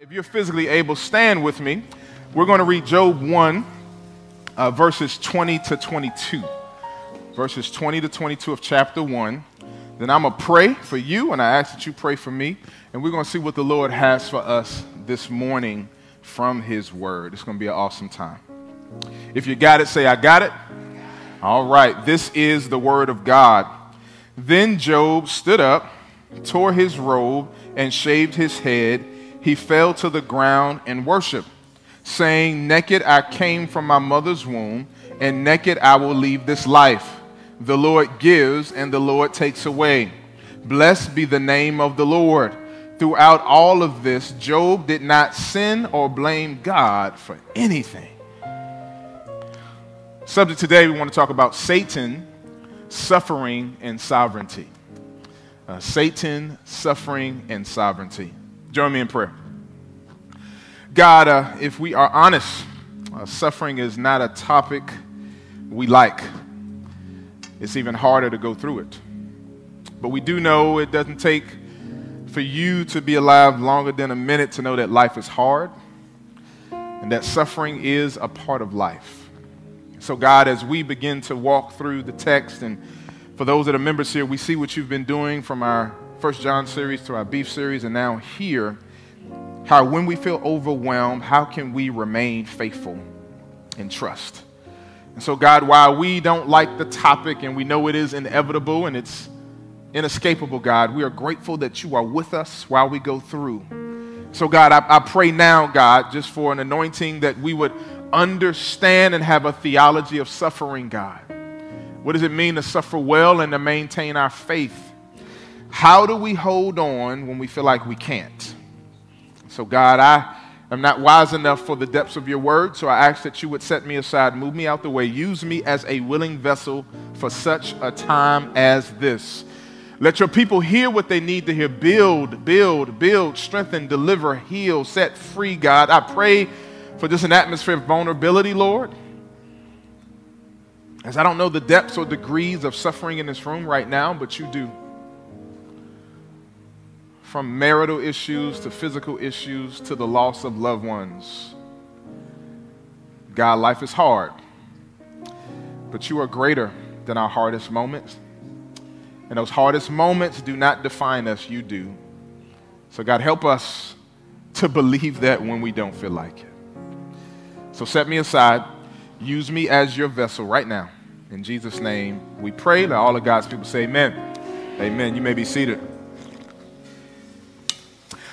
If you're physically able, stand with me. We're going to read Job 1, uh, verses 20 to 22. Verses 20 to 22 of chapter 1. Then I'm going to pray for you, and I ask that you pray for me. And we're going to see what the Lord has for us this morning from His Word. It's going to be an awesome time. If you got it, say, I got it. All right, this is the Word of God. Then Job stood up, tore his robe, and shaved his head he fell to the ground and worshiped, saying, Naked I came from my mother's womb, and naked I will leave this life. The Lord gives, and the Lord takes away. Blessed be the name of the Lord. Throughout all of this, Job did not sin or blame God for anything. Subject today, we want to talk about Satan, suffering, and sovereignty. Uh, Satan, suffering, and sovereignty. Join me in prayer. God, uh, if we are honest, uh, suffering is not a topic we like. It's even harder to go through it. But we do know it doesn't take for you to be alive longer than a minute to know that life is hard and that suffering is a part of life. So, God, as we begin to walk through the text, and for those that are members here, we see what you've been doing from our First John series to our beef series, and now here, how when we feel overwhelmed, how can we remain faithful and trust? And so, God, while we don't like the topic and we know it is inevitable and it's inescapable, God, we are grateful that you are with us while we go through. So, God, I, I pray now, God, just for an anointing that we would understand and have a theology of suffering, God. What does it mean to suffer well and to maintain our faith? How do we hold on when we feel like we can't? So, God, I am not wise enough for the depths of your word, so I ask that you would set me aside, move me out the way, use me as a willing vessel for such a time as this. Let your people hear what they need to hear. Build, build, build, strengthen, deliver, heal, set free, God. I pray for just an atmosphere of vulnerability, Lord. As I don't know the depths or degrees of suffering in this room right now, but you do from marital issues to physical issues to the loss of loved ones. God, life is hard, but you are greater than our hardest moments. And those hardest moments do not define us, you do. So, God, help us to believe that when we don't feel like it. So, set me aside. Use me as your vessel right now. In Jesus' name, we pray. Let all of God's people say amen. Amen. You may be seated.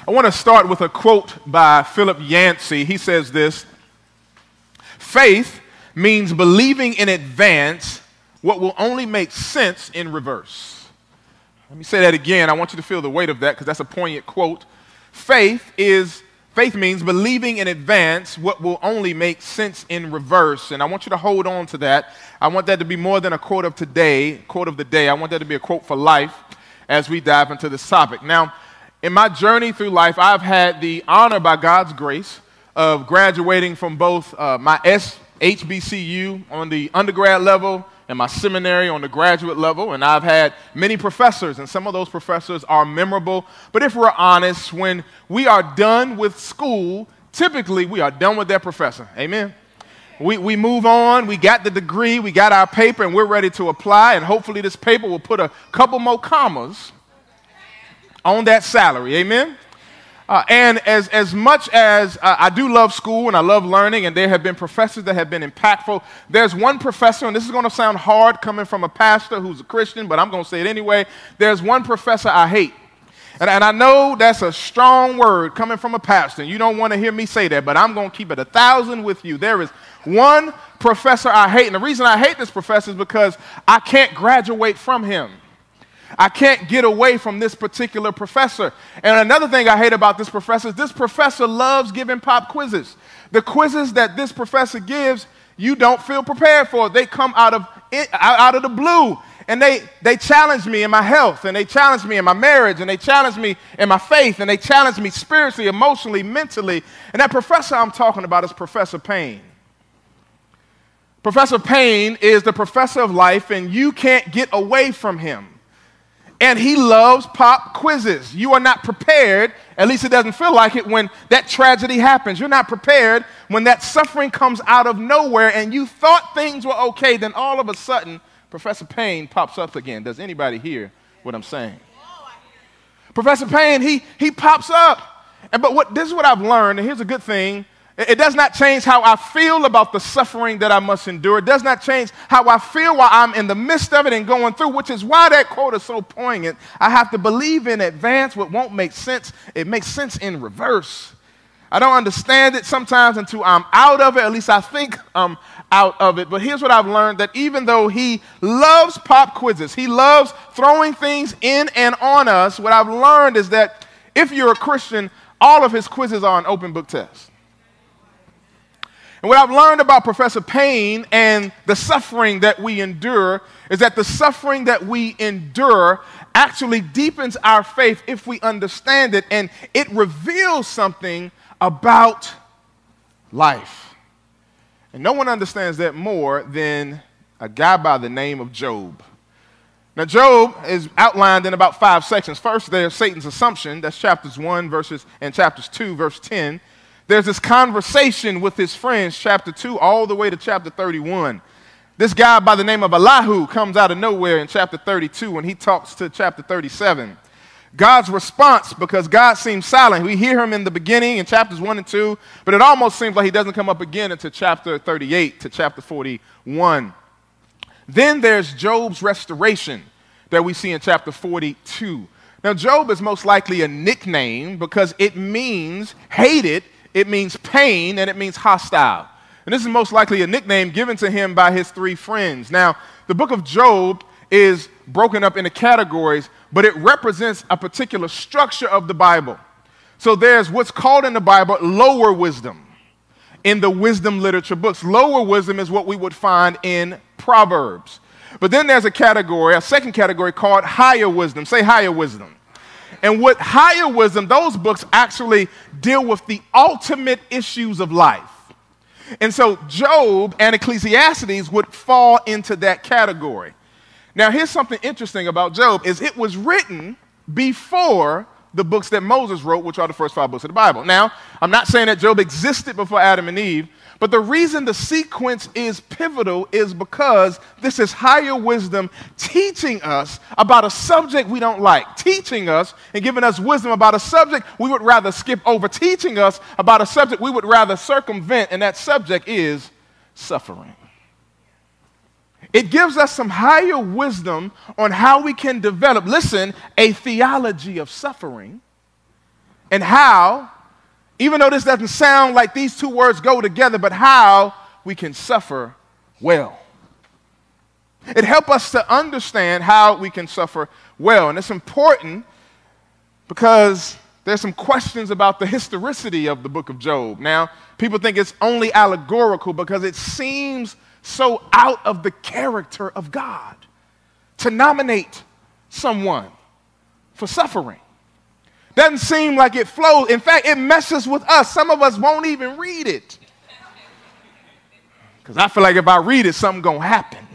I want to start with a quote by Philip Yancey. He says this Faith means believing in advance what will only make sense in reverse. Let me say that again. I want you to feel the weight of that because that's a poignant quote. Faith is faith means believing in advance what will only make sense in reverse. And I want you to hold on to that. I want that to be more than a quote of today, quote of the day. I want that to be a quote for life as we dive into this topic. Now, in my journey through life, I've had the honor by God's grace of graduating from both uh, my SHBCU on the undergrad level and my seminary on the graduate level. And I've had many professors, and some of those professors are memorable. But if we're honest, when we are done with school, typically we are done with that professor. Amen. We, we move on, we got the degree, we got our paper, and we're ready to apply. And hopefully, this paper will put a couple more commas on that salary. Amen? Uh, and as, as much as uh, I do love school and I love learning, and there have been professors that have been impactful, there's one professor, and this is going to sound hard coming from a pastor who's a Christian, but I'm going to say it anyway. There's one professor I hate. And, and I know that's a strong word coming from a pastor. And you don't want to hear me say that, but I'm going to keep it a thousand with you. There is one professor I hate. And the reason I hate this professor is because I can't graduate from him. I can't get away from this particular professor. And another thing I hate about this professor is this professor loves giving pop quizzes. The quizzes that this professor gives, you don't feel prepared for. They come out of out of the blue. And they, they challenge me in my health, and they challenge me in my marriage, and they challenge me in my faith, and they challenge me spiritually, emotionally, mentally. And that professor I'm talking about is Professor Payne. Professor Payne is the professor of life, and you can't get away from him. And he loves pop quizzes. You are not prepared, at least it doesn't feel like it, when that tragedy happens. You're not prepared when that suffering comes out of nowhere and you thought things were okay, then all of a sudden, Professor Payne pops up again. Does anybody hear what I'm saying? Professor Payne, he, he pops up. And, but what, this is what I've learned, and here's a good thing it does not change how I feel about the suffering that I must endure. It does not change how I feel while I'm in the midst of it and going through, which is why that quote is so poignant. I have to believe in advance what won't make sense. It makes sense in reverse. I don't understand it sometimes until I'm out of it. At least I think I'm out of it. But here's what I've learned that even though he loves pop quizzes, he loves throwing things in and on us, what I've learned is that if you're a Christian, all of his quizzes are an open book test. And what I've learned about Professor Payne and the suffering that we endure is that the suffering that we endure actually deepens our faith if we understand it, and it reveals something about life. And no one understands that more than a guy by the name of Job. Now, Job is outlined in about five sections. First, there's Satan's assumption. That's chapters 1, verses, and chapters 2, verse 10. There's this conversation with his friends, chapter 2, all the way to chapter 31. This guy by the name of Elihu comes out of nowhere in chapter 32 and he talks to chapter 37. God's response, because God seems silent. We hear him in the beginning in chapters 1 and 2, but it almost seems like he doesn't come up again until chapter 38 to chapter 41. Then there's Job's restoration that we see in chapter 42. Now, Job is most likely a nickname because it means hated it means pain, and it means hostile. And this is most likely a nickname given to him by his three friends. Now, the book of Job is broken up into categories, but it represents a particular structure of the Bible. So there's what's called in the Bible lower wisdom in the wisdom literature books. Lower wisdom is what we would find in Proverbs. But then there's a category, a second category called higher wisdom. Say higher wisdom. And with higher wisdom, those books actually deal with the ultimate issues of life. And so Job and Ecclesiastes would fall into that category. Now, here's something interesting about Job is it was written before the books that Moses wrote, which are the first five books of the Bible. Now, I'm not saying that Job existed before Adam and Eve, but the reason the sequence is pivotal is because this is higher wisdom teaching us about a subject we don't like, teaching us and giving us wisdom about a subject we would rather skip over, teaching us about a subject we would rather circumvent, and that subject is suffering. It gives us some higher wisdom on how we can develop, listen, a theology of suffering and how even though this doesn't sound like these two words go together, but how we can suffer well. It helps us to understand how we can suffer well. And it's important because there's some questions about the historicity of the book of Job. Now, people think it's only allegorical because it seems so out of the character of God to nominate someone for suffering. Doesn't seem like it flows. In fact, it messes with us. Some of us won't even read it. Because I feel like if I read it, something's going to happen.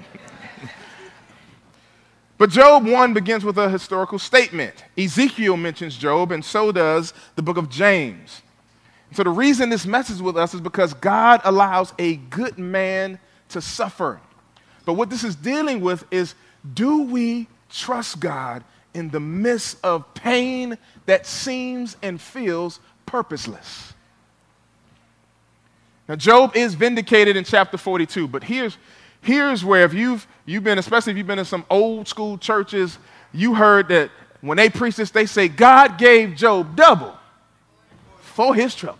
but Job 1 begins with a historical statement. Ezekiel mentions Job, and so does the book of James. So the reason this messes with us is because God allows a good man to suffer. But what this is dealing with is do we trust God in the midst of pain that seems and feels purposeless. Now, Job is vindicated in chapter 42, but here's, here's where, if you've, you've been, especially if you've been in some old school churches, you heard that when they preach this, they say God gave Job double for his trouble.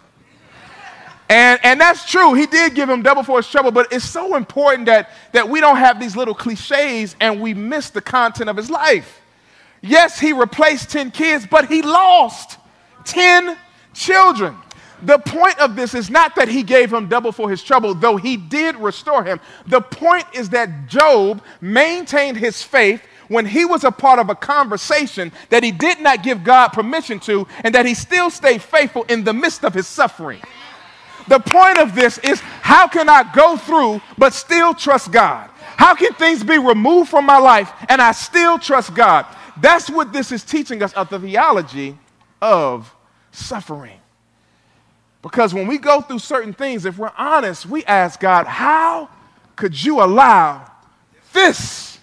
And, and that's true. He did give him double for his trouble, but it's so important that, that we don't have these little cliches and we miss the content of his life. Yes, he replaced 10 kids, but he lost 10 children. The point of this is not that he gave him double for his trouble, though he did restore him. The point is that Job maintained his faith when he was a part of a conversation that he did not give God permission to, and that he still stayed faithful in the midst of his suffering. The point of this is how can I go through but still trust God? How can things be removed from my life and I still trust God? That's what this is teaching us of the theology of suffering. Because when we go through certain things, if we're honest, we ask God, how could you allow this?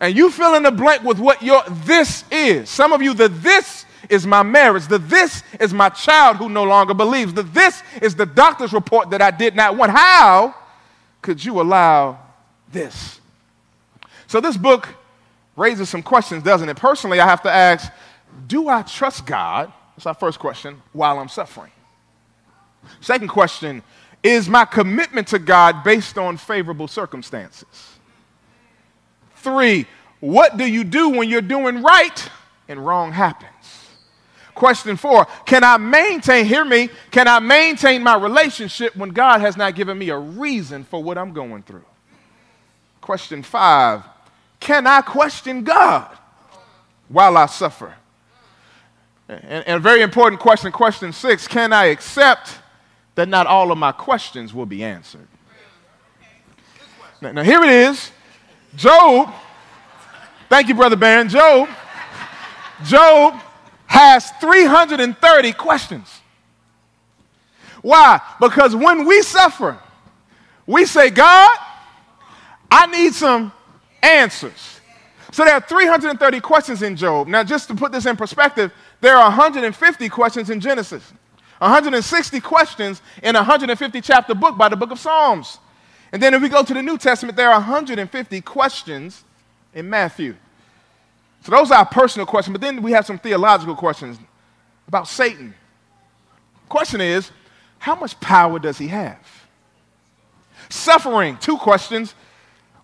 And you fill in the blank with what your this is. Some of you, the this is my marriage. The this is my child who no longer believes. The this is the doctor's report that I did not want. How could you allow this? So this book raises some questions, doesn't it? Personally, I have to ask, do I trust God? That's our first question, while I'm suffering. Second question is my commitment to God based on favorable circumstances? Three, what do you do when you're doing right and wrong happens? Question four, can I maintain, hear me, can I maintain my relationship when God has not given me a reason for what I'm going through? Question five, can I question God while I suffer? And, and a very important question, question six, can I accept that not all of my questions will be answered. Now, now here it is. Job, thank you, Brother Barron. Job, Job has 330 questions. Why? Because when we suffer, we say, God, I need some answers. So there are 330 questions in Job. Now, just to put this in perspective, there are 150 questions in Genesis. 160 questions in a 150 chapter book by the book of Psalms. And then if we go to the New Testament, there are 150 questions in Matthew. So those are our personal questions, but then we have some theological questions about Satan. Question is, how much power does he have? Suffering, two questions.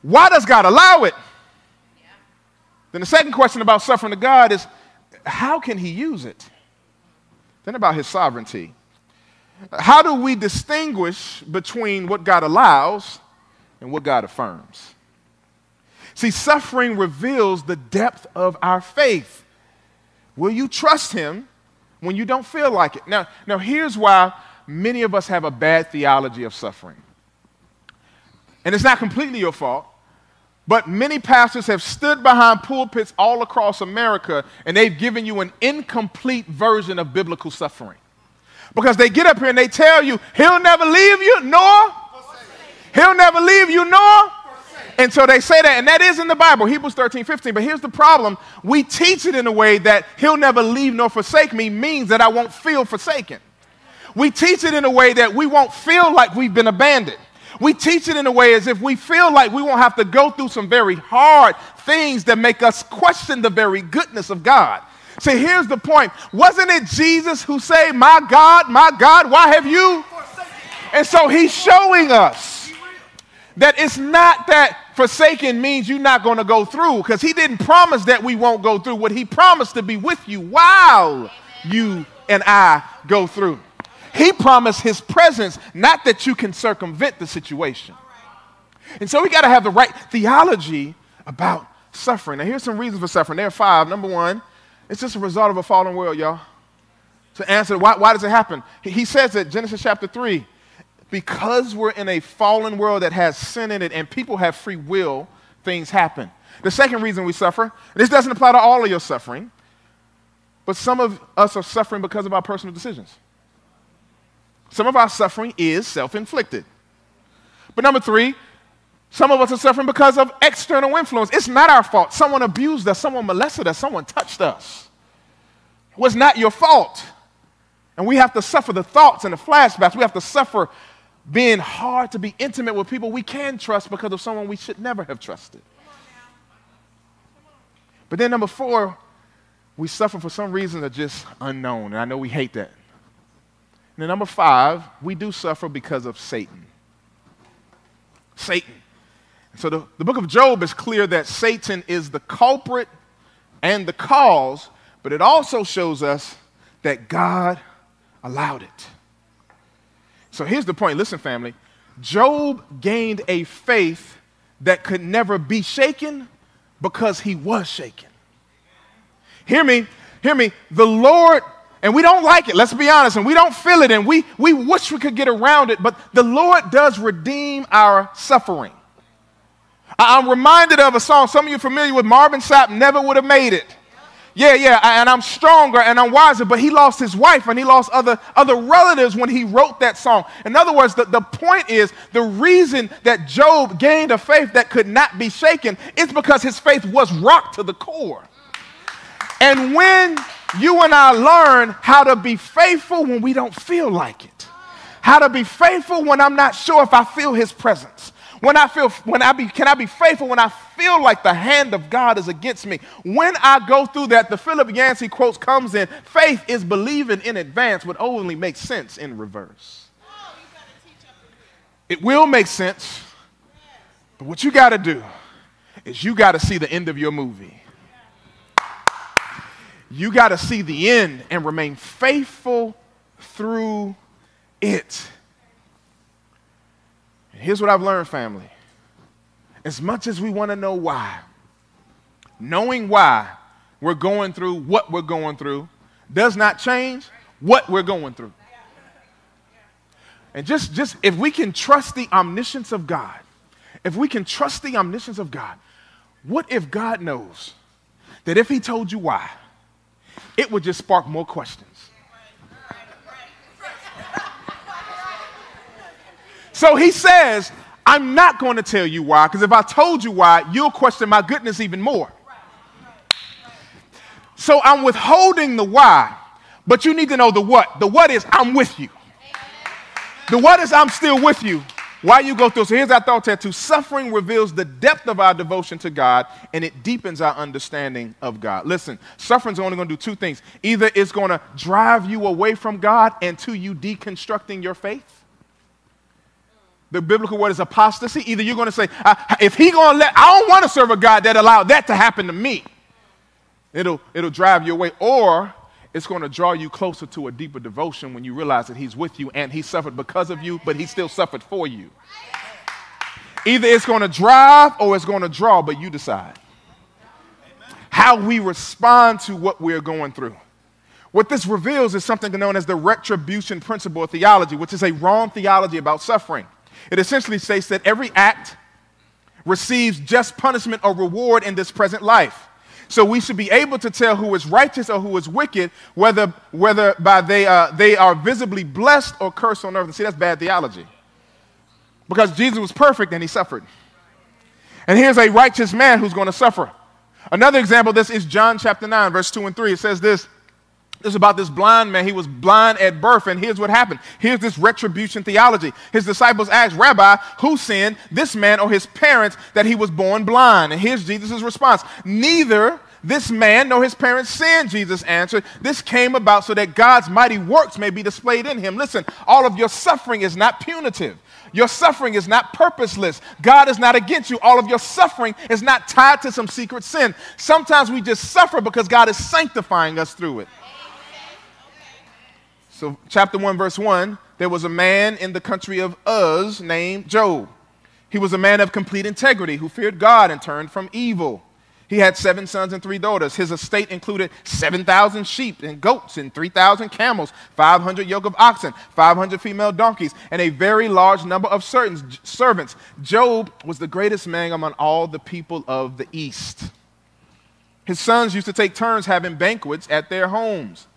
Why does God allow it? Then the second question about suffering to God is, how can he use it? Then about his sovereignty. How do we distinguish between what God allows and what God affirms? See, suffering reveals the depth of our faith. Will you trust him when you don't feel like it? Now, now here's why many of us have a bad theology of suffering. And it's not completely your fault. But many pastors have stood behind pulpits all across America and they've given you an incomplete version of biblical suffering. Because they get up here and they tell you, He'll never leave you, nor He'll never leave you, nor. And so they say that, and that is in the Bible, Hebrews 13, 15. But here's the problem we teach it in a way that He'll never leave nor forsake me means that I won't feel forsaken. We teach it in a way that we won't feel like we've been abandoned. We teach it in a way as if we feel like we won't have to go through some very hard things that make us question the very goodness of God. See, here's the point. Wasn't it Jesus who said, My God, my God, why have you? And so he's showing us that it's not that forsaken means you're not going to go through, because he didn't promise that we won't go through. What he promised to be with you while you and I go through. He promised his presence, not that you can circumvent the situation. And so we got to have the right theology about suffering. Now, here's some reasons for suffering. There are five. Number one, it's just a result of a fallen world, y'all. To answer, why, why does it happen? He says that Genesis chapter 3, because we're in a fallen world that has sin in it and people have free will, things happen. The second reason we suffer, this doesn't apply to all of your suffering, but some of us are suffering because of our personal decisions. Some of our suffering is self inflicted. But number three, some of us are suffering because of external influence. It's not our fault. Someone abused us, someone molested us, someone touched us. It was not your fault. And we have to suffer the thoughts and the flashbacks. We have to suffer being hard to be intimate with people we can trust because of someone we should never have trusted. But then, number four, we suffer for some reason that are just unknown. And I know we hate that. And then, number five, we do suffer because of Satan. Satan. So the, the book of Job is clear that Satan is the culprit and the cause, but it also shows us that God allowed it. So here's the point listen, family. Job gained a faith that could never be shaken because he was shaken. Hear me, hear me. The Lord and we don't like it, let's be honest, and we don't feel it, and we, we wish we could get around it, but the Lord does redeem our suffering. I'm reminded of a song. Some of you familiar with Marvin Sapp, Never Would Have Made It. Yeah, yeah, and I'm stronger and I'm wiser, but he lost his wife and he lost other, other relatives when he wrote that song. In other words, the, the point is the reason that Job gained a faith that could not be shaken is because his faith was rocked to the core. And when you and I learn how to be faithful when we don't feel like it, how to be faithful when I'm not sure if I feel his presence, when I feel, when I be, can I be faithful when I feel like the hand of God is against me? When I go through that, the Philip Yancey quotes comes in, faith is believing in advance what only makes sense in reverse. It will make sense, but what you got to do is you got to see the end of your movie. You got to see the end and remain faithful through it. Here's what I've learned, family. As much as we want to know why, knowing why we're going through what we're going through does not change what we're going through. And just, just if we can trust the omniscience of God, if we can trust the omniscience of God, what if God knows that if He told you why, it would just spark more questions? So he says, I'm not going to tell you why, because if I told you why, you'll question my goodness even more. So I'm withholding the why, but you need to know the what. The what is, I'm with you. The what is, I'm still with you. Why you go through. So here's our thought tattoo. Suffering reveals the depth of our devotion to God and it deepens our understanding of God. Listen, suffering's only going to do two things. Either it's going to drive you away from God and to you deconstructing your faith, the biblical word is apostasy. Either you're going to say, if he going to let, I don't want to serve a God that allowed that to happen to me. It'll, it'll drive you away. Or it's going to draw you closer to a deeper devotion when you realize that he's with you and he suffered because of you, but he still suffered for you. Either it's going to drive or it's going to draw, but you decide. How we respond to what we're going through. What this reveals is something known as the retribution principle of theology, which is a wrong theology about suffering. It essentially states that every act receives just punishment or reward in this present life. So we should be able to tell who is righteous or who is wicked, whether, whether by they, uh, they are visibly blessed or cursed on earth. And see, that's bad theology. Because Jesus was perfect and he suffered. And here's a righteous man who's going to suffer. Another example of this is John chapter 9, verse 2 and 3. It says this it's about this blind man. He was blind at birth, and here's what happened. Here's this retribution theology. His disciples asked, Rabbi, who sinned, this man or his parents, that he was born blind? And here's Jesus' response Neither this man nor his parents sinned, Jesus answered. This came about so that God's mighty works may be displayed in him. Listen, all of your suffering is not punitive. Your suffering is not purposeless. God is not against you. All of your suffering is not tied to some secret sin. Sometimes we just suffer because God is sanctifying us through it. So, chapter 1, verse 1 there was a man in the country of Uz named Job. He was a man of complete integrity who feared God and turned from evil. He had seven sons and three daughters. His estate included 7,000 sheep and goats and 3,000 camels, 500 yoke of oxen, 500 female donkeys, and a very large number of servants. Job was the greatest man among all the people of the East. His sons used to take turns having banquets at their homes.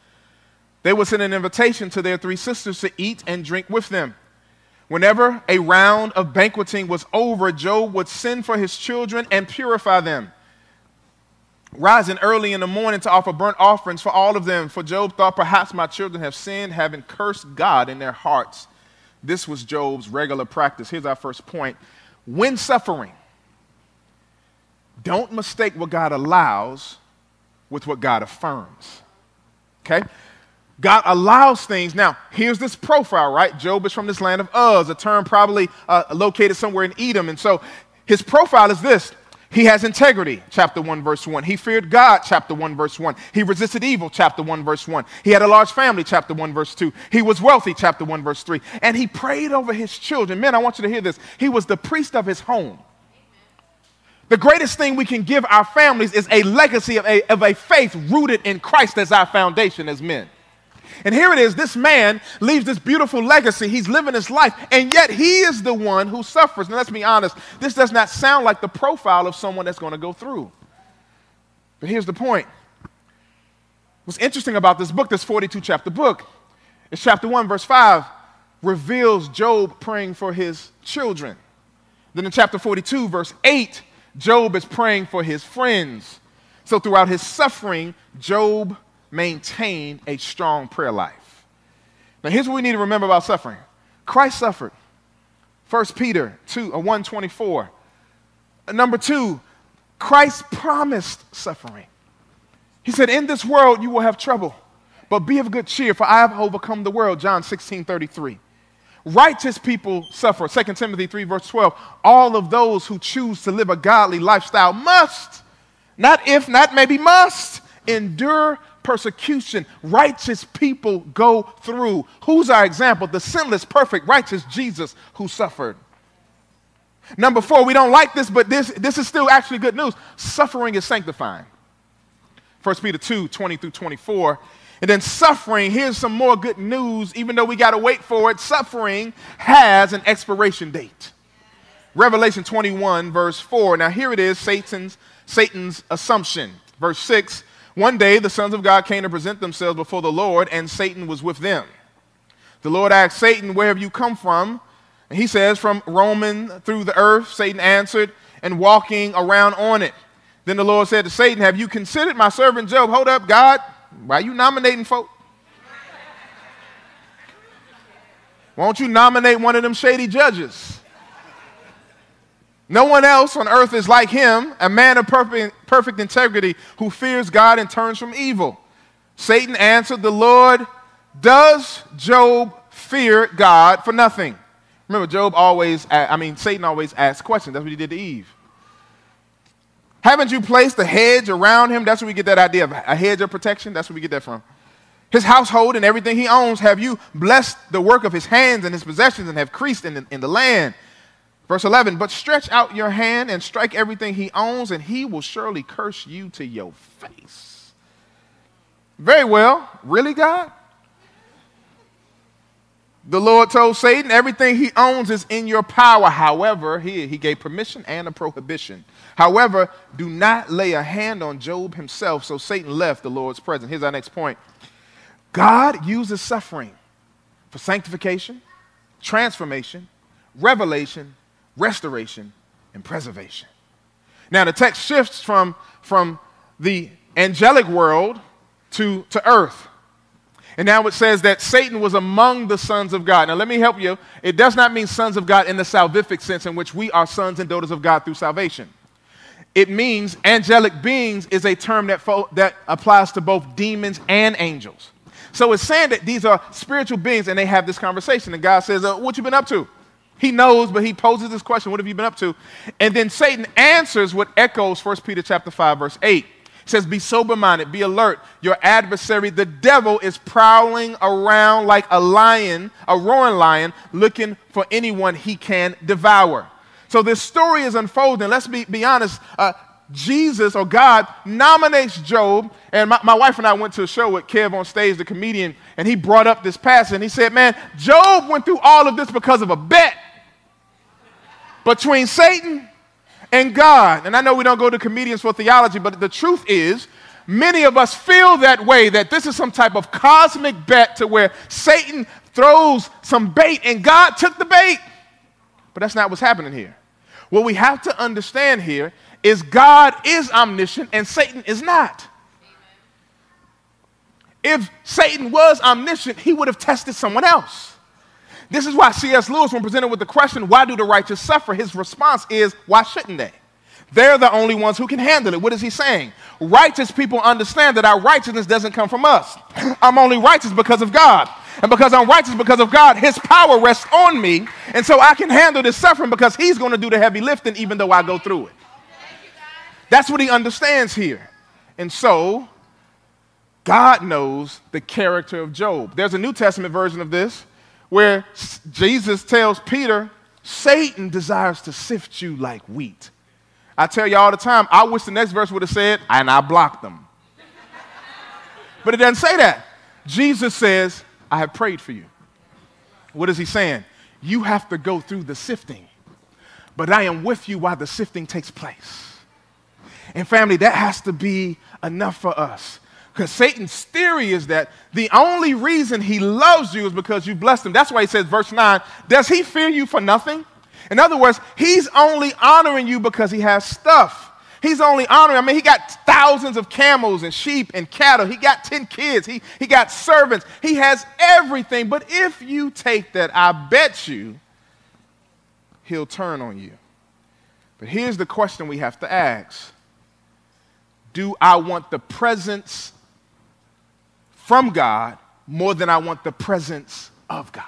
They would send an invitation to their three sisters to eat and drink with them. Whenever a round of banqueting was over, Job would send for his children and purify them, rising early in the morning to offer burnt offerings for all of them. For Job thought, perhaps my children have sinned, having cursed God in their hearts. This was Job's regular practice. Here's our first point when suffering, don't mistake what God allows with what God affirms. Okay? God allows things. Now, here's this profile, right? Job is from this land of Uz, a term probably uh, located somewhere in Edom. And so his profile is this He has integrity, chapter 1, verse 1. He feared God, chapter 1, verse 1. He resisted evil, chapter 1, verse 1. He had a large family, chapter 1, verse 2. He was wealthy, chapter 1, verse 3. And he prayed over his children. Men, I want you to hear this. He was the priest of his home. The greatest thing we can give our families is a legacy of a, of a faith rooted in Christ as our foundation as men. And here it is this man leaves this beautiful legacy. He's living his life, and yet he is the one who suffers. Now, let's be honest, this does not sound like the profile of someone that's going to go through. But here's the point. What's interesting about this book, this 42 chapter book, is chapter 1, verse 5 reveals Job praying for his children. Then in chapter 42, verse 8, Job is praying for his friends. So throughout his suffering, Job maintained a strong prayer life. Now here's what we need to remember about suffering. Christ suffered. 1 Peter 2, uh, 124. Number two, Christ promised suffering. He said, In this world you will have trouble, but be of good cheer, for I have overcome the world. John 16, 33. Righteous people suffer. 2 Timothy 3, verse 12. All of those who choose to live a godly lifestyle must not if, not maybe, must endure persecution. Righteous people go through. Who's our example? The sinless, perfect, righteous Jesus who suffered. Number four, we don't like this, but this, this is still actually good news. Suffering is sanctifying. 1 Peter 2 20 through 24. And then suffering, here's some more good news, even though we got to wait for it. Suffering has an expiration date. Revelation 21, verse 4. Now, here it is Satan's Satan's assumption. Verse 6 One day the sons of God came to present themselves before the Lord, and Satan was with them. The Lord asked Satan, Where have you come from? And he says, From roaming through the earth. Satan answered, And walking around on it. Then the Lord said to Satan, Have you considered my servant Job? Hold up, God. Why are you nominating folk? Why don't you nominate one of them shady judges? No one else on earth is like him, a man of perfect, perfect integrity who fears God and turns from evil. Satan answered the Lord, Does Job fear God for nothing? Remember, Job always, I mean, Satan always asks questions. That's what he did to Eve. Haven't you placed a hedge around him? That's where we get that idea of a hedge of protection. That's where we get that from. His household and everything he owns, have you blessed the work of his hands and his possessions and have increased in the, in the land? Verse 11, but stretch out your hand and strike everything he owns, and he will surely curse you to your face. Very well. Really, God? The Lord told Satan, everything he owns is in your power. However, he, he gave permission and a prohibition. However, do not lay a hand on Job himself. So Satan left the Lord's presence. Here's our next point God uses suffering for sanctification, transformation, revelation, restoration, and preservation. Now, the text shifts from, from the angelic world to, to earth. And now it says that Satan was among the sons of God. Now, let me help you. It does not mean sons of God in the salvific sense, in which we are sons and daughters of God through salvation. It means angelic beings is a term that, fo- that applies to both demons and angels. So it's saying that these are spiritual beings and they have this conversation. And God says, uh, What you been up to? He knows, but he poses this question, what have you been up to? And then Satan answers what echoes 1 Peter chapter 5, verse 8. He says, Be sober minded, be alert. Your adversary, the devil, is prowling around like a lion, a roaring lion, looking for anyone he can devour. So this story is unfolding. Let's be, be honest. Uh, Jesus or God nominates Job. And my, my, wife and I went to a show with Kev on stage, the comedian, and he brought up this passage. And he said, Man, Job went through all of this because of a bet between Satan and God. And I know we don't go to comedians for theology, but the truth is, many of us feel that way that this is some type of cosmic bet to where Satan throws some bait and God took the bait. But that's not what's happening here. What we have to understand here is God is omniscient and Satan is not. If Satan was omniscient, he would have tested someone else. This is why C.S. Lewis, when presented with the question, why do the righteous suffer? His response is, why shouldn't they? They're the only ones who can handle it. What is he saying? Righteous people understand that our righteousness doesn't come from us. I'm only righteous because of God. And because I'm righteous because of God, his power rests on me. And so I can handle this suffering because he's going to do the heavy lifting even though I go through it. That's what he understands here. And so God knows the character of Job. There's a New Testament version of this where Jesus tells Peter, Satan desires to sift you like wheat. I tell you all the time, I wish the next verse would have said, and I blocked them. but it doesn't say that. Jesus says, I have prayed for you. What is he saying? You have to go through the sifting, but I am with you while the sifting takes place. And family, that has to be enough for us. Because Satan's theory is that the only reason he loves you is because you blessed him. That's why he says, verse 9, does he fear you for nothing? In other words, he's only honoring you because he has stuff. He's only honoring, I mean, he got thousands of camels and sheep and cattle. He got 10 kids. He, he got servants. He has everything. But if you take that, I bet you he'll turn on you. But here's the question we have to ask Do I want the presence from God more than I want the presence of God?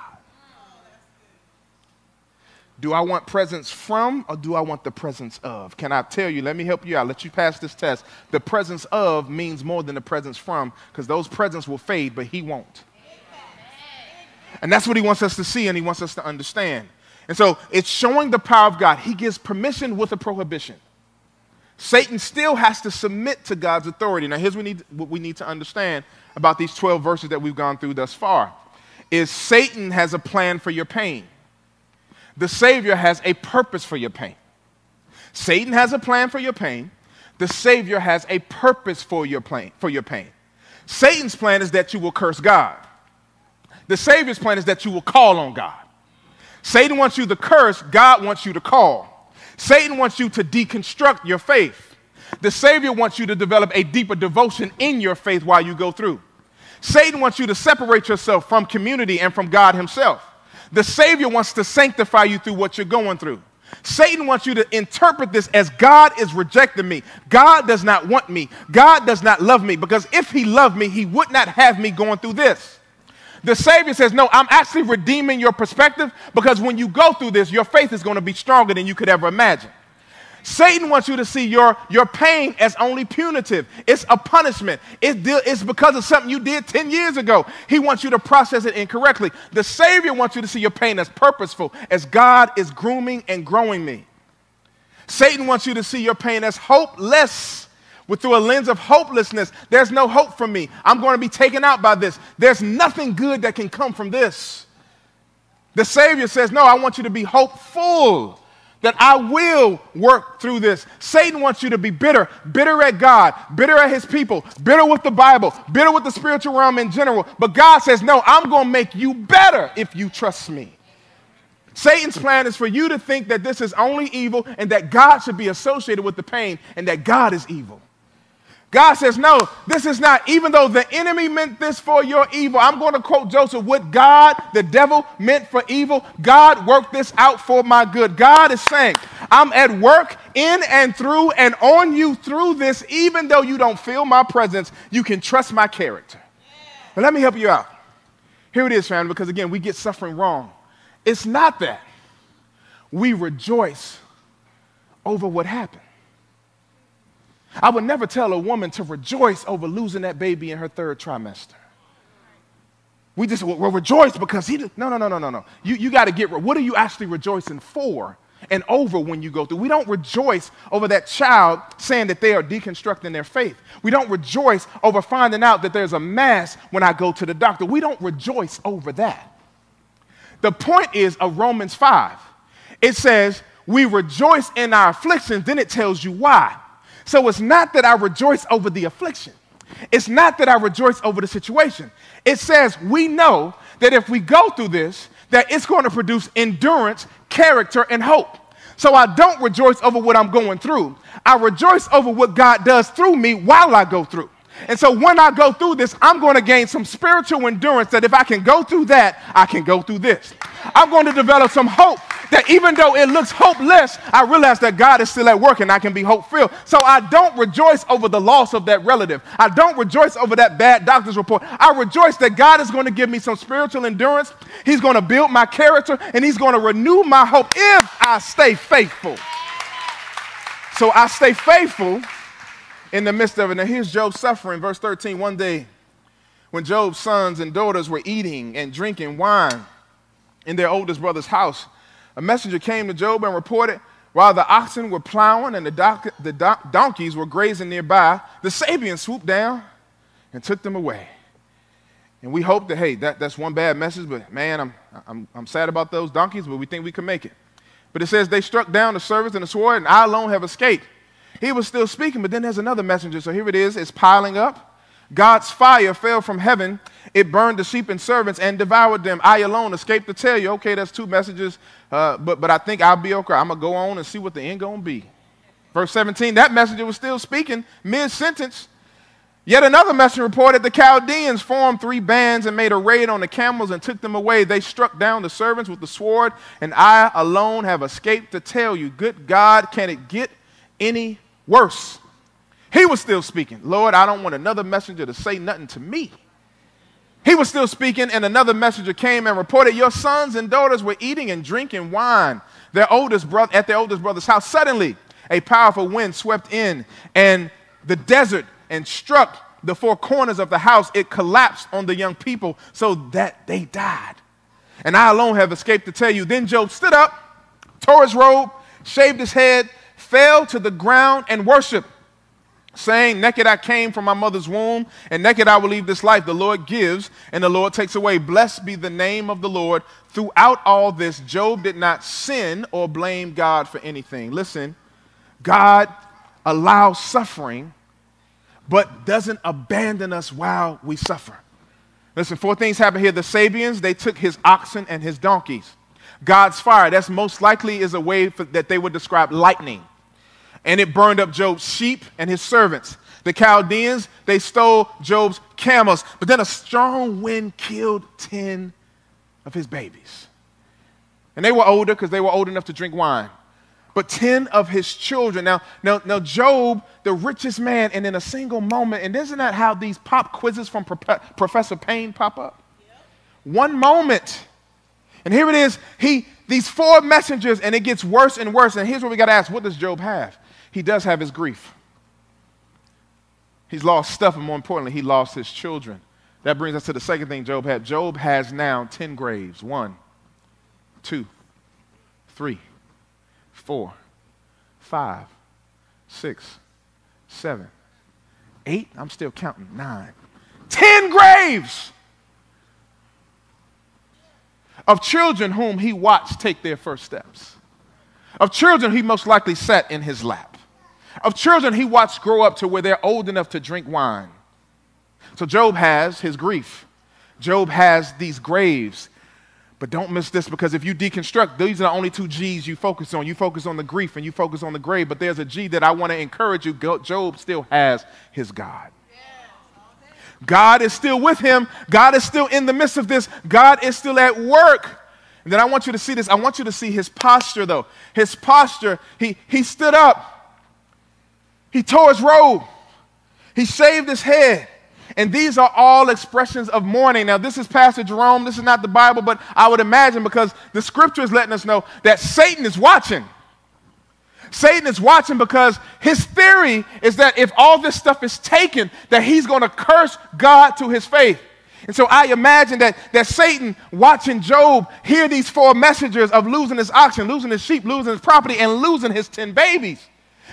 Do I want presence from or do I want the presence of? Can I tell you? Let me help you out. Let you pass this test. The presence of means more than the presence from because those presents will fade, but He won't. And that's what He wants us to see and He wants us to understand. And so it's showing the power of God. He gives permission with a prohibition. Satan still has to submit to God's authority. Now, here's what we need, what we need to understand about these 12 verses that we've gone through thus far is Satan has a plan for your pain. The Savior has a purpose for your pain. Satan has a plan for your pain. The Savior has a purpose for your pain, for your pain. Satan's plan is that you will curse God. The Savior's plan is that you will call on God. Satan wants you to curse, God wants you to call. Satan wants you to deconstruct your faith. The Savior wants you to develop a deeper devotion in your faith while you go through. Satan wants you to separate yourself from community and from God Himself. The Savior wants to sanctify you through what you're going through. Satan wants you to interpret this as God is rejecting me. God does not want me. God does not love me because if He loved me, He would not have me going through this. The Savior says, No, I'm actually redeeming your perspective because when you go through this, your faith is going to be stronger than you could ever imagine. Satan wants you to see your, your pain as only punitive. It's a punishment. It's, it's because of something you did 10 years ago. He wants you to process it incorrectly. The Savior wants you to see your pain as purposeful, as God is grooming and growing me. Satan wants you to see your pain as hopeless. With through a lens of hopelessness, there's no hope for me. I'm going to be taken out by this. There's nothing good that can come from this. The Savior says, No, I want you to be hopeful that I will work through this. Satan wants you to be bitter, bitter at God, bitter at his people, bitter with the Bible, bitter with the spiritual realm in general. But God says, No, I'm going to make you better if you trust me. Satan's plan is for you to think that this is only evil and that God should be associated with the pain and that God is evil. God says, No, this is not, even though the enemy meant this for your evil. I'm going to quote Joseph what God, the devil, meant for evil. God worked this out for my good. God is saying, I'm at work in and through and on you through this, even though you don't feel my presence, you can trust my character. But let me help you out. Here it is, family, because again, we get suffering wrong. It's not that we rejoice over what happened. I would never tell a woman to rejoice over losing that baby in her third trimester. We just will rejoice because he. Did. No, no, no, no, no, no. You, you got to get. What are you actually rejoicing for and over when you go through? We don't rejoice over that child saying that they are deconstructing their faith. We don't rejoice over finding out that there's a mass when I go to the doctor. We don't rejoice over that. The point is of Romans 5. It says, We rejoice in our afflictions, then it tells you why. So it's not that I rejoice over the affliction. It's not that I rejoice over the situation. It says we know that if we go through this, that it's going to produce endurance, character, and hope. So I don't rejoice over what I'm going through. I rejoice over what God does through me while I go through. And so when I go through this, I'm going to gain some spiritual endurance that if I can go through that, I can go through this. I'm going to develop some hope that even though it looks hopeless, I realize that God is still at work and I can be hope filled. So I don't rejoice over the loss of that relative. I don't rejoice over that bad doctor's report. I rejoice that God is going to give me some spiritual endurance. He's going to build my character and He's going to renew my hope if I stay faithful. So I stay faithful in the midst of it. Now, here's Job's suffering. Verse 13 One day, when Job's sons and daughters were eating and drinking wine in their oldest brother's house, a messenger came to Job and reported while the oxen were plowing and the, the do- donkeys were grazing nearby, the Sabeans swooped down and took them away. And we hope that, hey, that, that's one bad message, but man, I'm, I'm, I'm sad about those donkeys, but we think we can make it. But it says they struck down the servants and the sword, and I alone have escaped. He was still speaking, but then there's another messenger. So here it is, it's piling up. God's fire fell from heaven. It burned the sheep and servants and devoured them. I alone escaped to tell you, okay, that's two messages, uh, but, but I think I'll be okay. I'm going to go on and see what the end going to be. Verse 17, that messenger was still speaking mid sentence. Yet another messenger reported the Chaldeans formed three bands and made a raid on the camels and took them away. They struck down the servants with the sword, and I alone have escaped to tell you, good God, can it get any worse? He was still speaking. Lord, I don't want another messenger to say nothing to me. He was still speaking, and another messenger came and reported, Your sons and daughters were eating and drinking wine their oldest brother, at their oldest brother's house. Suddenly, a powerful wind swept in, and the desert and struck the four corners of the house. It collapsed on the young people so that they died. And I alone have escaped to tell you. Then Job stood up, tore his robe, shaved his head, fell to the ground, and worshiped saying, Naked I came from my mother's womb, and naked I will leave this life. The Lord gives, and the Lord takes away. Blessed be the name of the Lord. Throughout all this, Job did not sin or blame God for anything. Listen, God allows suffering, but doesn't abandon us while we suffer. Listen, four things happen here. The Sabeans, they took his oxen and his donkeys. God's fire, that's most likely is a way for, that they would describe lightning and it burned up Job's sheep and his servants. The Chaldeans, they stole Job's camels, but then a strong wind killed 10 of his babies. And they were older because they were old enough to drink wine. But 10 of his children. Now, now, now, Job, the richest man, and in a single moment, and isn't that how these pop quizzes from Pro- Professor Payne pop up? Yep. One moment. And here it is. He, these four messengers, and it gets worse and worse. And here's what we got to ask what does Job have? He does have his grief. He's lost stuff, and more importantly, he lost his children. That brings us to the second thing Job had. Job has now 10 graves one, two, three, four, five, six, seven, eight. I'm still counting. Nine. 10 graves of children whom he watched take their first steps, of children he most likely sat in his lap of children he watched grow up to where they're old enough to drink wine. So Job has his grief. Job has these graves. But don't miss this because if you deconstruct, these are the only two G's you focus on. You focus on the grief and you focus on the grave. But there's a G that I want to encourage you. Job still has his God. God is still with him. God is still in the midst of this. God is still at work. And then I want you to see this. I want you to see his posture, though. His posture, he, he stood up. He tore his robe. He shaved his head. And these are all expressions of mourning. Now, this is Pastor Jerome. This is not the Bible, but I would imagine because the scripture is letting us know that Satan is watching. Satan is watching because his theory is that if all this stuff is taken, that he's going to curse God to his faith. And so I imagine that, that Satan watching Job hear these four messengers of losing his oxen, losing his sheep, losing his property, and losing his 10 babies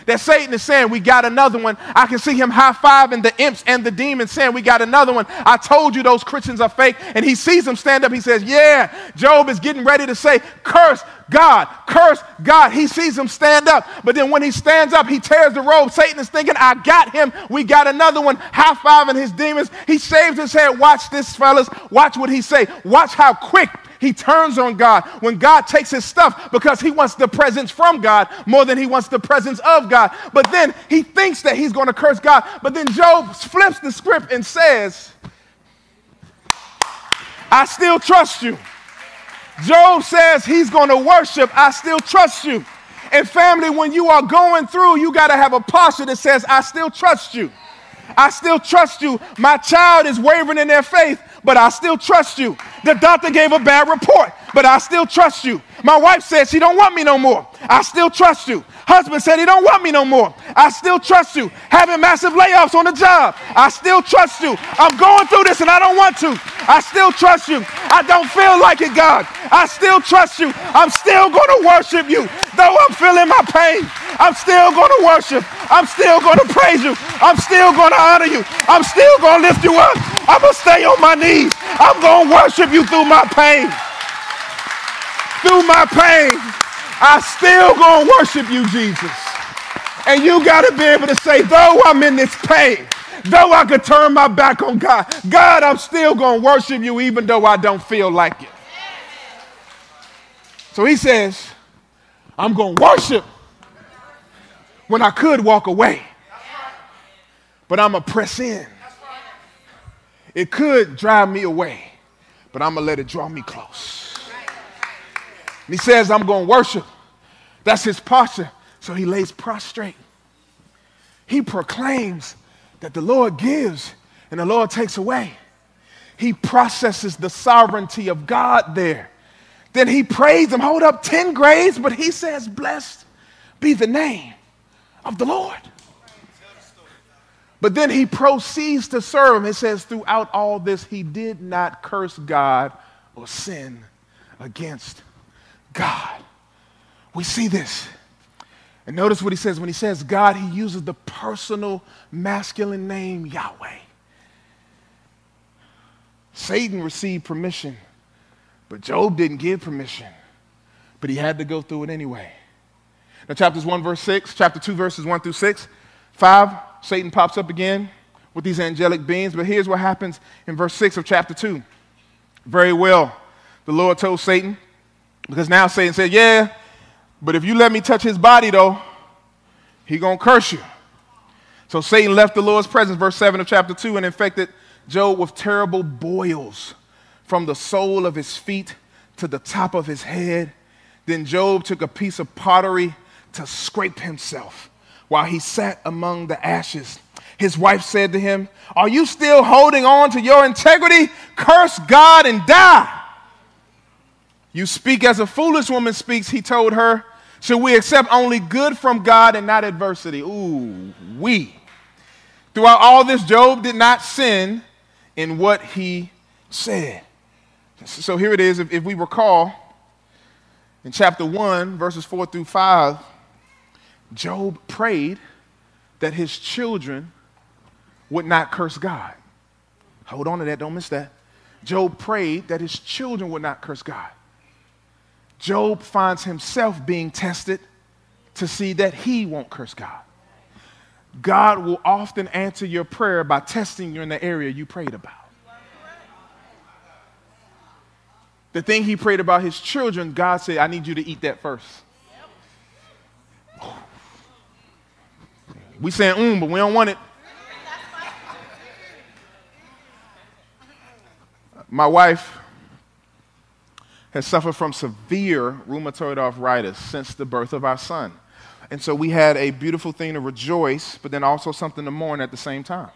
that Satan is saying, We got another one. I can see him high fiving the imps and the demons saying, We got another one. I told you those Christians are fake. And he sees them stand up. He says, Yeah, Job is getting ready to say, Curse God, curse God. He sees him stand up. But then when he stands up, he tears the robe. Satan is thinking, I got him. We got another one. High fiving his demons. He shaves his head. Watch this, fellas. Watch what he say. Watch how quick he turns on God when God takes his stuff because he wants the presence from God more than he wants the presence of God. But then he thinks that he's going to curse God. But then Job flips the script and says, I still trust you. Job says he's going to worship. I still trust you. And family, when you are going through, you got to have a posture that says, I still trust you. I still trust you. My child is wavering in their faith, but I still trust you. The doctor gave a bad report, but I still trust you. My wife said she don't want me no more. I still trust you. Husband said he don't want me no more. I still trust you. Having massive layoffs on the job. I still trust you. I'm going through this and I don't want to. I still trust you. I don't feel like it, God. I still trust you. I'm still going to worship you. Though I'm feeling my pain, I'm still going to worship. I'm still going to praise you. I'm still going to honor you. I'm still going to lift you up I'm going to stay on my knees. I'm going to worship you through my pain. Through my pain. I still going to worship you, Jesus. And you got to be able to say, though I'm in this pain, though I could turn my back on God, God, I'm still going to worship you even though I don't feel like it. So he says, I'm going to worship when I could walk away. But I'm going to press in. It could drive me away, but I'm going to let it draw me close. And he says, I'm going to worship. That's his posture. So he lays prostrate. He proclaims that the Lord gives and the Lord takes away. He processes the sovereignty of God there. Then he prays him, hold up 10 grades, but he says, Blessed be the name of the Lord. But then he proceeds to serve him. It says, throughout all this, he did not curse God or sin against God. We see this. And notice what he says. When he says God, he uses the personal masculine name Yahweh. Satan received permission, but Job didn't give permission, but he had to go through it anyway. Now, chapters 1, verse 6, chapter 2, verses 1 through 6, 5, Satan pops up again with these angelic beings. But here's what happens in verse 6 of chapter 2. Very well, the Lord told Satan, because now Satan said, Yeah, but if you let me touch his body, though, he gonna curse you. So Satan left the Lord's presence, verse 7 of chapter 2, and infected Job with terrible boils from the sole of his feet to the top of his head. Then Job took a piece of pottery to scrape himself while he sat among the ashes. His wife said to him, Are you still holding on to your integrity? Curse God and die. You speak as a foolish woman speaks, he told her. Should we accept only good from God and not adversity? Ooh, we. Throughout all this, Job did not sin in what he said. So here it is. If, if we recall in chapter 1, verses 4 through 5, Job prayed that his children would not curse God. Hold on to that, don't miss that. Job prayed that his children would not curse God. Job finds himself being tested to see that he won't curse God. God will often answer your prayer by testing you in the area you prayed about. The thing he prayed about his children, God said, I need you to eat that first. We saying mm, but we don't want it. My wife has suffered from severe rheumatoid arthritis since the birth of our son. And so we had a beautiful thing to rejoice, but then also something to mourn at the same time.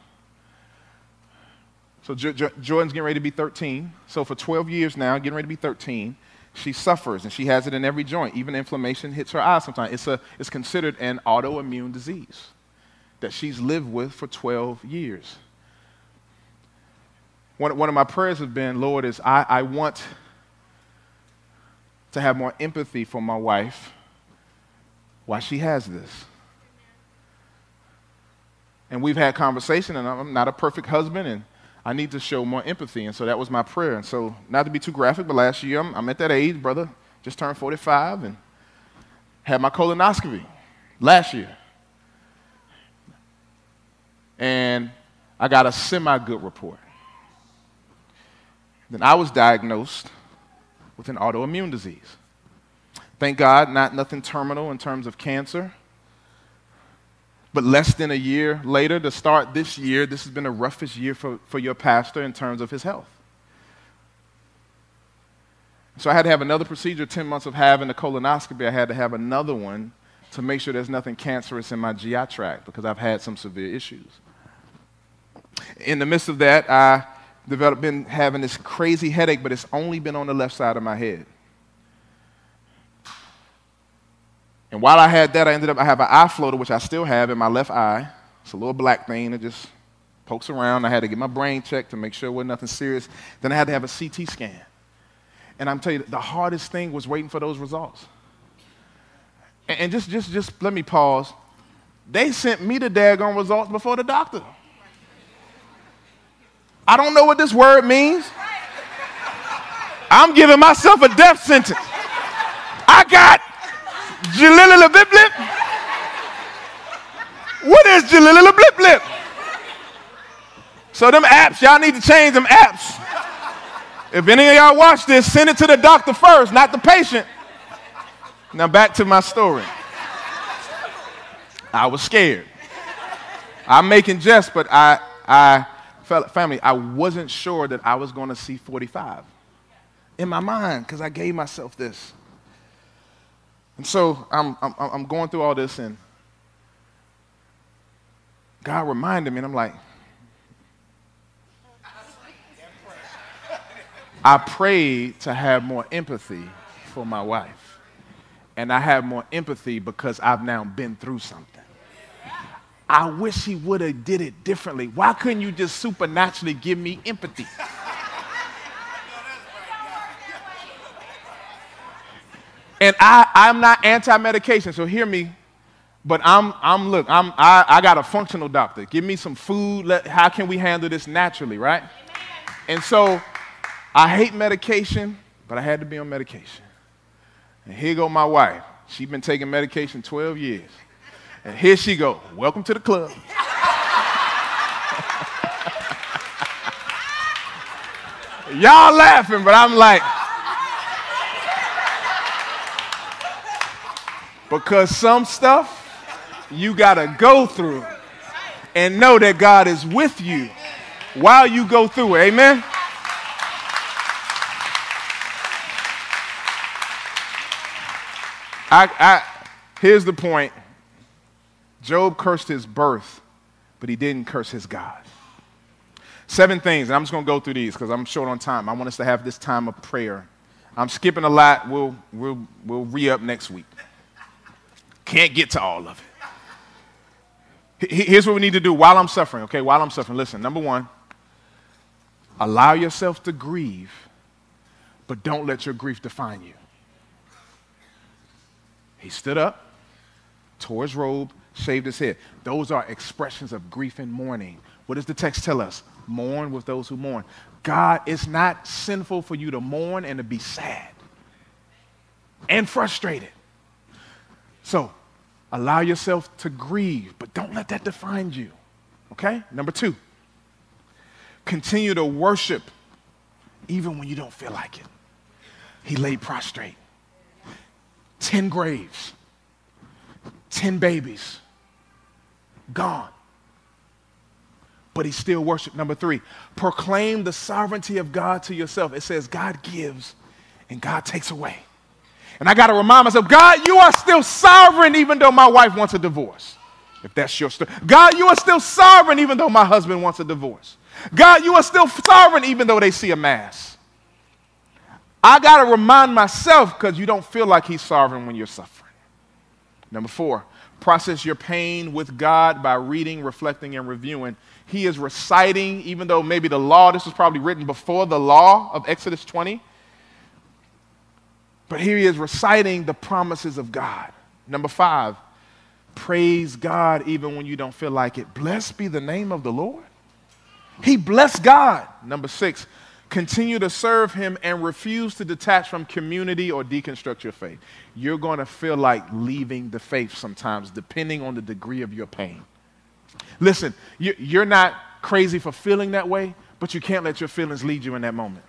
So J- J- Jordan's getting ready to be 13. So for 12 years now, getting ready to be 13, she suffers and she has it in every joint. Even inflammation hits her eyes sometimes. It's, a, it's considered an autoimmune disease that she's lived with for 12 years. One, one of my prayers has been, Lord, is I, I want to have more empathy for my wife while she has this. And we've had conversation, and I'm not a perfect husband, and I need to show more empathy. And so that was my prayer. And so, not to be too graphic, but last year I'm, I'm at that age, brother, just turned 45, and had my colonoscopy last year. And I got a semi good report. Then I was diagnosed with an autoimmune disease. Thank God, not nothing terminal in terms of cancer. But less than a year later, to start this year, this has been the roughest year for, for your pastor in terms of his health. So I had to have another procedure, 10 months of having a colonoscopy. I had to have another one to make sure there's nothing cancerous in my GI tract because I've had some severe issues. In the midst of that, I developed, been having this crazy headache, but it's only been on the left side of my head. And while I had that, I ended up, I have an eye floater, which I still have in my left eye. It's a little black thing that just pokes around. I had to get my brain checked to make sure it wasn't nothing serious. Then I had to have a CT scan. And I'm telling you, the hardest thing was waiting for those results. And, just, just, just let me pause. They sent me the daggone results before the doctor. I don't know what this word means. I'm giving myself a death sentence. I got Jalila blip blip. What is Jalila blip blip? So them apps, y'all need to change them apps. If any of y'all watch this, send it to the doctor first, not the patient. Now back to my story. I was scared. I'm making jest, but I, I, family, I wasn't sure that I was going to see 45 in my mind because I gave myself this. And so I'm, I'm, I'm going through all this, and God reminded me, and I'm like, I prayed to have more empathy for my wife. And I have more empathy because I've now been through something. I wish he would have did it differently. Why couldn't you just supernaturally give me empathy? and I, I'm not anti-medication, so hear me. But I'm, I'm look, I'm, I, I got a functional doctor. Give me some food. Let, how can we handle this naturally, right? Amen. And so I hate medication, but I had to be on medication. And here go my wife. She's been taking medication 12 years. And here she go. Welcome to the club. Y'all laughing, but I'm like, because some stuff you got to go through and know that God is with you while you go through it. Amen? I, I, here's the point Job cursed his birth, but he didn't curse his God. Seven things, and I'm just going to go through these because I'm short on time. I want us to have this time of prayer. I'm skipping a lot. We'll, we'll, we'll re up next week. Can't get to all of it. Here's what we need to do while I'm suffering, okay? While I'm suffering. Listen, number one, allow yourself to grieve, but don't let your grief define you. He stood up, tore his robe, shaved his head. Those are expressions of grief and mourning. What does the text tell us? Mourn with those who mourn. God, it's not sinful for you to mourn and to be sad and frustrated. So, allow yourself to grieve, but don't let that define you. Okay? Number two, continue to worship even when you don't feel like it. He lay prostrate. 10 graves, 10 babies, gone. But he still worshiped. Number three, proclaim the sovereignty of God to yourself. It says God gives and God takes away. And I got to remind myself, God, you are still sovereign even though my wife wants a divorce. If that's your story. God, you are still sovereign even though my husband wants a divorce. God, you are still sovereign even though they see a mass. I got to remind myself because you don't feel like He's sovereign when you're suffering. Number four, process your pain with God by reading, reflecting, and reviewing. He is reciting, even though maybe the law, this was probably written before the law of Exodus 20. But here he is reciting the promises of God. Number five, praise God even when you don't feel like it. Blessed be the name of the Lord. He blessed God. Number six, continue to serve him and refuse to detach from community or deconstruct your faith. You're going to feel like leaving the faith sometimes, depending on the degree of your pain. Listen, you're not crazy for feeling that way, but you can't let your feelings lead you in that moment.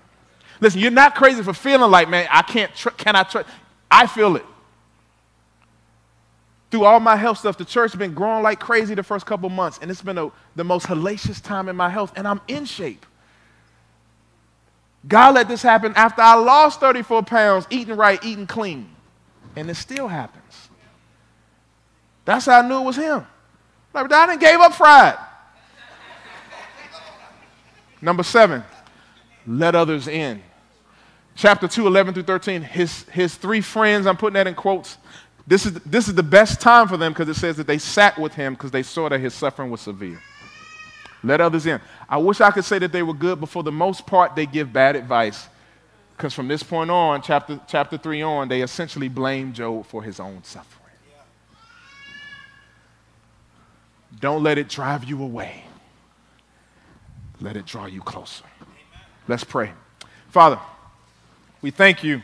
Listen, you're not crazy for feeling like, man, I can't, tr- can I trust? I feel it. Through all my health stuff, the church has been growing like crazy the first couple months, and it's been a, the most hellacious time in my health, and I'm in shape. God let this happen after I lost 34 pounds, eating right, eating clean. And it still happens. That's how I knew it was him. I didn't gave up fried. Number seven, let others in. Chapter 2, 11 through 13, his, his three friends, I'm putting that in quotes. This is, this is the best time for them because it says that they sat with him because they saw that his suffering was severe. Let others in. I wish I could say that they were good, but for the most part, they give bad advice. Because from this point on, chapter, chapter 3 on, they essentially blame Job for his own suffering. Don't let it drive you away. let it draw you closer. Let's pray. Father, we thank you,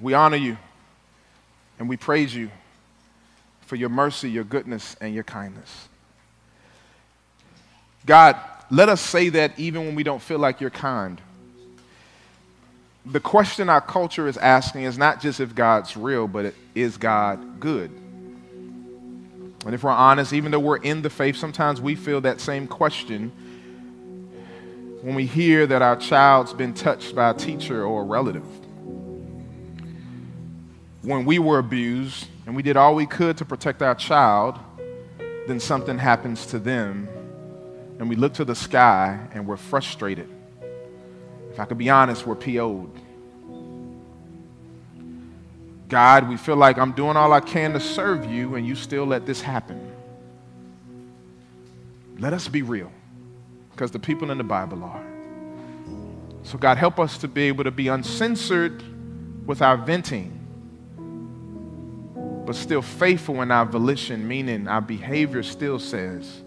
we honor you, and we praise you for your mercy, your goodness, and your kindness. God, let us say that even when we don't feel like you're kind. The question our culture is asking is not just if God's real, but is God good? And if we're honest, even though we're in the faith, sometimes we feel that same question when we hear that our child's been touched by a teacher or a relative. When we were abused and we did all we could to protect our child, then something happens to them and we look to the sky and we're frustrated. If I could be honest, we're PO'd. God, we feel like I'm doing all I can to serve you, and you still let this happen. Let us be real, because the people in the Bible are. So, God, help us to be able to be uncensored with our venting, but still faithful in our volition, meaning our behavior still says,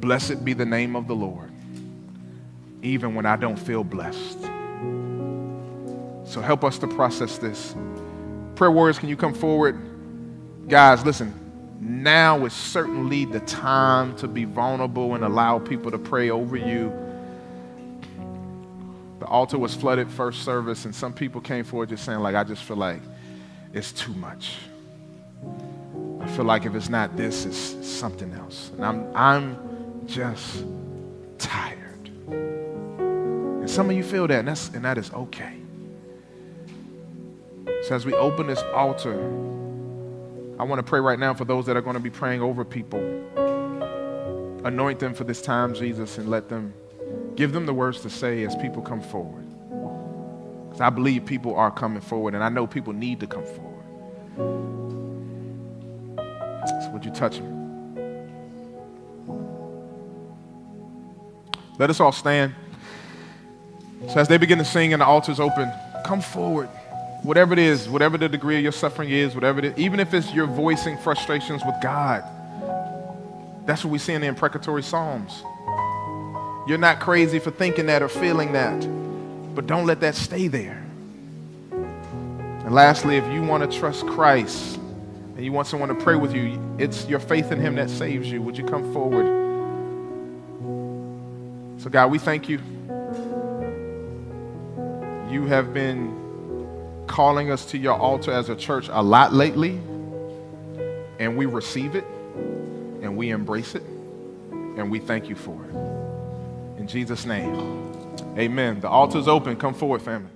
Blessed be the name of the Lord, even when I don't feel blessed. So, help us to process this prayer warriors, can you come forward? Guys, listen, now is certainly the time to be vulnerable and allow people to pray over you. The altar was flooded first service, and some people came forward just saying, like, I just feel like it's too much. I feel like if it's not this, it's something else. And I'm, I'm just tired. And some of you feel that, and, that's, and that is okay. So as we open this altar, I want to pray right now for those that are going to be praying over people. Anoint them for this time, Jesus, and let them give them the words to say as people come forward. Because I believe people are coming forward, and I know people need to come forward. So would you touch me? Let us all stand. So as they begin to sing and the altar's open, come forward whatever it is, whatever the degree of your suffering is, whatever it is, even if it's your voicing frustrations with God, that's what we see in the imprecatory Psalms. You're not crazy for thinking that or feeling that, but don't let that stay there. And lastly, if you want to trust Christ and you want someone to pray with you, it's your faith in Him that saves you. Would you come forward? So, God, we thank you. You have been calling us to your altar as a church a lot lately, and we receive it, and we embrace it, and we thank you for it. In Jesus' name, amen. The altar's open. Come forward, family.